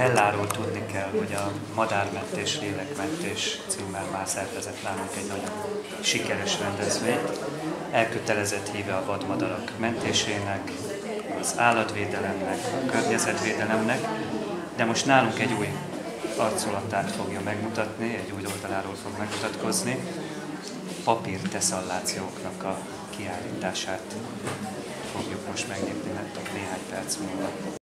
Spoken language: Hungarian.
Helláról tudni kell, hogy a Madármentés, Lélekmentés címmel már szervezett nálunk egy nagyon sikeres rendezvényt. Elkötelezett híve a vadmadarak mentésének, az állatvédelemnek, a környezetvédelemnek, de most nálunk egy új arculatát fogja megmutatni, egy új oldaláról fog megmutatkozni, papír teszallációknak a kiállítását fogjuk most megnyitni, nem tudom, néhány perc múlva.